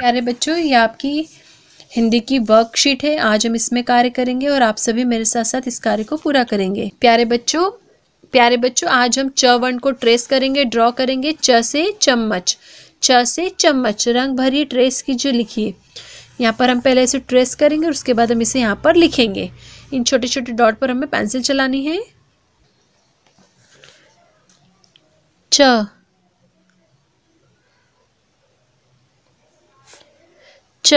प्यारे बच्चों, ये आपकी हिंदी की वर्कशीट है। आज हम इसमें कार्य करेंगे और आप सभी मेरे साथ साथ इस कार्य को पूरा करेंगे। प्यारे बच्चों प्यारे बच्चों, आज हम च वर्ण को ट्रेस करेंगे ड्रॉ करेंगे। च से चम्मच, च से चम्मच, रंग भरी ट्रेस की जो लिखिए। यहाँ पर हम पहले इसे ट्रेस करेंगे और उसके बाद हम इसे यहाँ पर लिखेंगे। इन छोटे छोटे डॉट पर हमें पेंसिल चलानी है। च च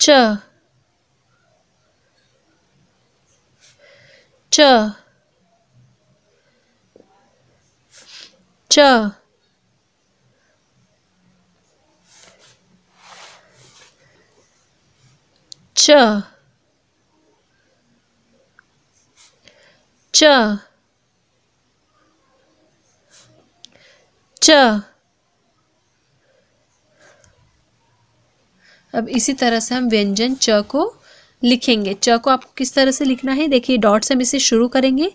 च च च च च च। अब इसी तरह से हम व्यंजन च को लिखेंगे। च को आपको किस तरह से लिखना है? देखिए डॉट से हम इसे शुरू करेंगे।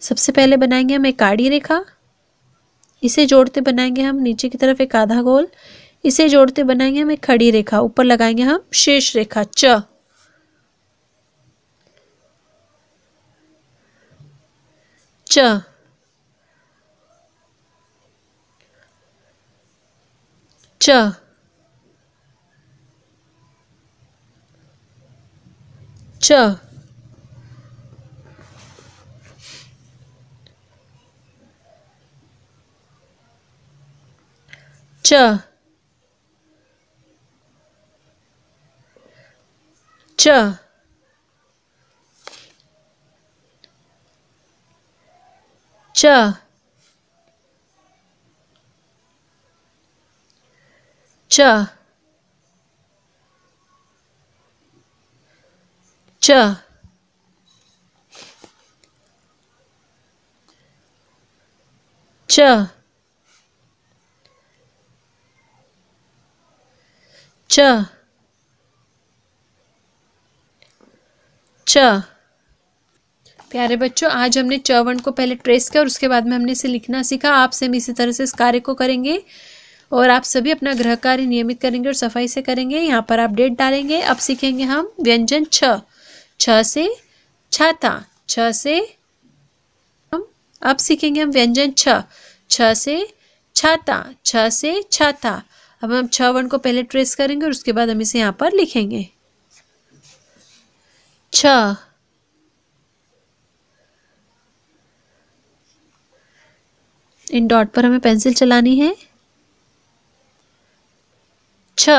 सबसे पहले बनाएँगे हम एक काड़ी रेखा। इसे जोड़ते बनाएँगे हम नीचे की तरफ़ एक आधा गोल। इसे जोड़ते बनाएँगे हम एक खड़ी रेखा। ऊपर लगाएँगे हम शेष रेखा, च। च। च च च च च च। च। च। च। प्यारे बच्चों, आज हमने च वर्ण को पहले ट्रेस किया और उसके बाद में हमने इसे लिखना सीखा। आपसे हम इसी तरह से इस कार्य को करेंगे। और आप सभी अपना गृह कार्य नियमित करेंगे और सफ़ाई से करेंगे। यहाँ पर आप डेट डालेंगे। अब सीखेंगे हम व्यंजन छ। छ से छाता। छ से हम अब सीखेंगे हम व्यंजन छ। छ से छाता। छ से छाता। अब हम छ वर्ण को पहले ट्रेस करेंगे और उसके बाद हम इसे यहाँ पर लिखेंगे। छ। इन डॉट पर हमें पेंसिल चलानी है। छ।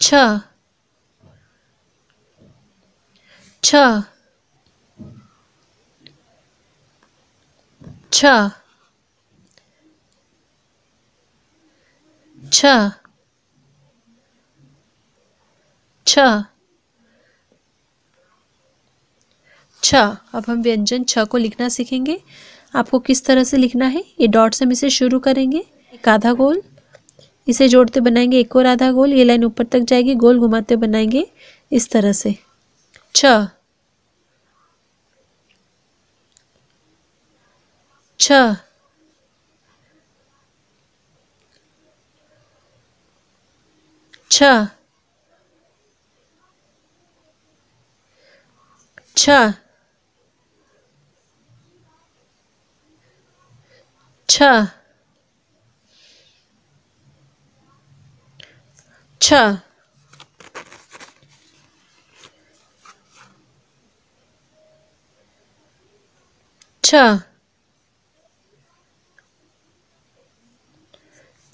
छ। छ। छ। छ। छ। छ। अब हम व्यंजन छ को लिखना सीखेंगे? आपको किस तरह से लिखना है? ये डॉट से हम इसे शुरू करेंगे। एक आधा गोल। इसे जोड़ते बनाएँगे एक और आधा गोल। ये लाइन ऊपर तक जाएगी, गोल घुमाते बनाएँगे इस तरह से। छ। छ। छ। छ। छ। छ छ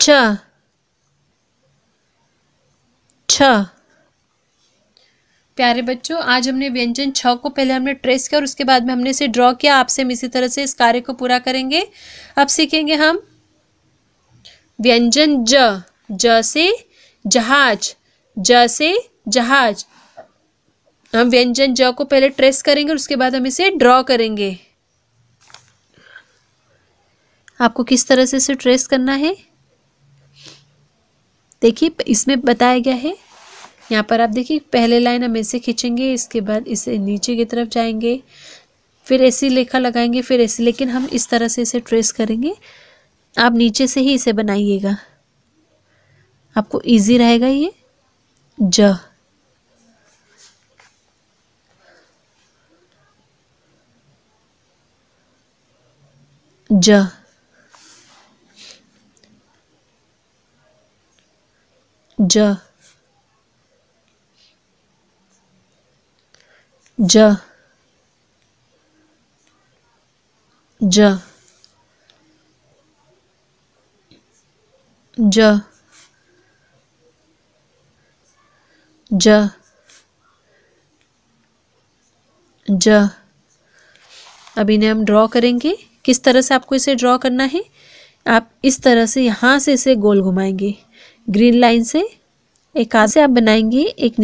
छ छ प्यारे बच्चों, आज हमने व्यंजन छ को पहले हमने ट्रेस किया और उसके बाद में हमने इसे ड्रॉ किया। आपसे हम इसी तरह से इस कार्य को पूरा करेंगे। अब सीखेंगे हम। व्यंजन ज ज से जहाज़, ज से जहाज़। हम व्यंजन ज को पहले ट्रेस करेंगे और उसके बाद हम इसे ड्रॉ करेंगे। आपको किस तरह से इसे ट्रेस करना है? देखिए इसमें बताया गया है। यहाँ पर आप देखिए, पहले लाइन हम ऐसे खींचेंगे, इसके बाद इसे नीचे की तरफ़ जाएँगे। फिर ऐसी लेखा लगाएँगे, फिर ऐसी, लेकिन हम इस तरह से इसे ट्रेस करेंगे। आप नीचे से ही इसे बनाइएगा। आपको इजी रहेगा ये? ज। ज। ज। ज। ज। ज। ज ज। अब इन्हें हम ड्रॉ करेंगे। किस तरह से आपको इसे ड्रॉ करना है? आप इस तरह से यहाँ से इसे गोल घुमाएँगे। ग्रीन लाइन से एक आध आप बनाएँगे। एक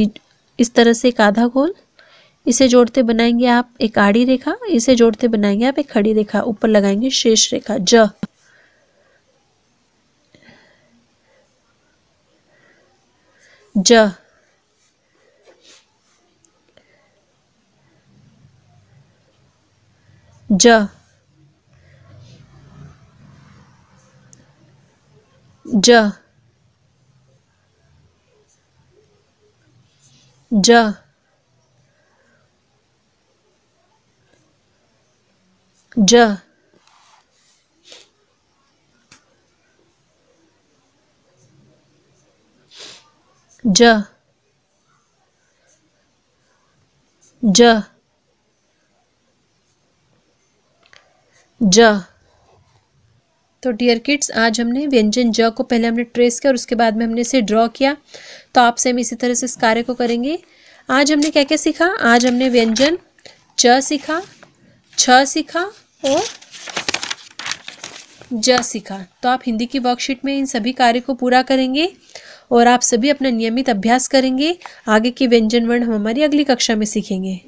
इस तरह से एक आधा गोल। इसे जोड़ते बनाएँगे आप एक आड़ी रेखा। इसे जोड़ते बनाएँगे आप एक खड़ी रेखा। ऊपर लगाएँगे शेष रेखा। ज। ज। ज ज ज ज ज ज ज। तो डियर किड्स आज हमने व्यंजन ज को पहले हमने ट्रेस किया और उसके बाद में हमने इसे ड्रॉ किया। तो आप सेम इसी तरह से इस कार्य को करेंगे। आज हमने क्या क्या सीखा? आज हमने व्यंजन च सीखा, छ सीखा और ज सीखा। तो आप हिंदी की वर्कशीट में इन सभी कार्य को पूरा करेंगे और आप सभी अपना नियमित अभ्यास करेंगे। आगे के व्यंजन वर्ण हम हमारी अगली कक्षा में सीखेंगे।